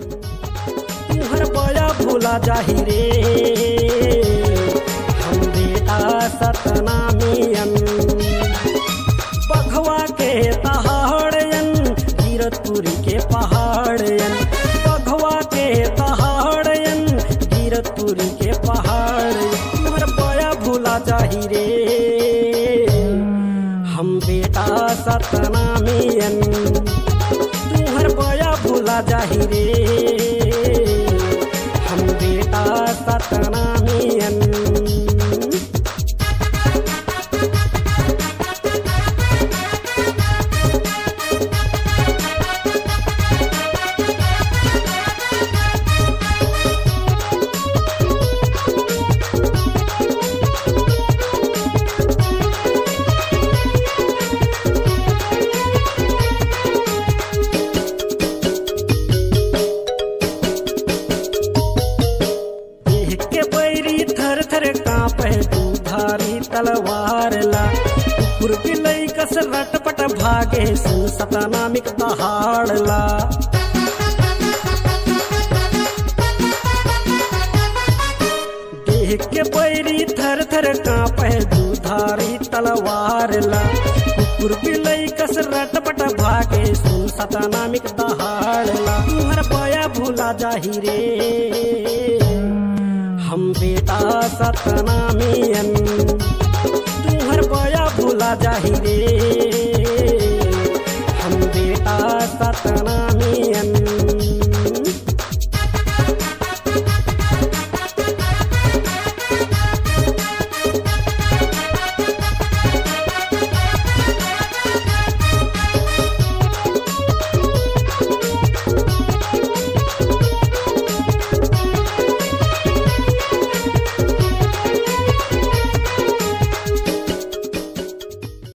तुहर बया भूला जाही रे। हम बेटा सतनामियन बघवा के तहाड़यन कीरतपुरी के पहाड़यन बघवा के तहाड़यन कीरतपुरी के पहाड़ तुहर बया भूला जाही रे। हम बेटा सतनामियन तुहर भूला जाही रे हम बेटा सतनामियन थर थर कांपे दुधारी तलवार ला। कुकुर बिलई कस रटपट भागे सुन सतनामिक दहाड़ ला। देख के पैरी थर थर कांपे धारी तलवार ला। कुकुर बिलई कस रटपट भागे सुन सतनामिक दहाड़ ला। तुहर पाया भूला जाही रे हम बेटा तू हर बया भूला जाही रे।